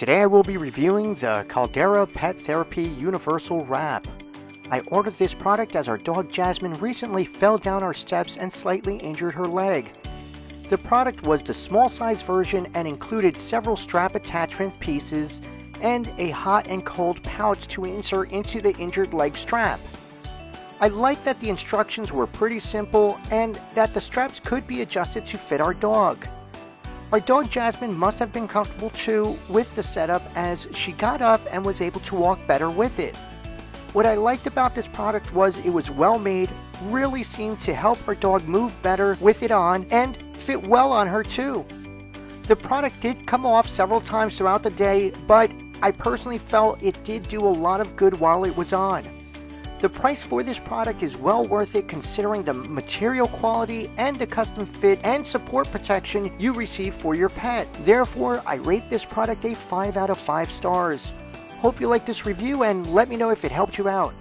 Today I will be reviewing the Caldera Pet Therapy Universal Wrap. I ordered this product as our dog Jasmine recently fell down our steps and slightly injured her leg. The product was the small size version and included several strap attachment pieces and a hot and cold pouch to insert into the injured leg strap. I like that the instructions were pretty simple and that the straps could be adjusted to fit our dog. Our dog Jasmine must have been comfortable too with the setup as she got up and was able to walk better with it. What I liked about this product was it was well made, really seemed to help our dog move better with it on, and fit well on her too. The product did come off several times throughout the day, but I personally felt it did do a lot of good while it was on. The price for this product is well worth it considering the material quality and the custom fit and support protection you receive for your pet. Therefore, I rate this product a 5 out of 5 stars. Hope you like this review and let me know if it helped you out.